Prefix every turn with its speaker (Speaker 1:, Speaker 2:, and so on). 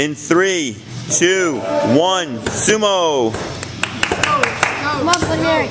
Speaker 1: In three, two, one, sumo.
Speaker 2: Come on, Mary.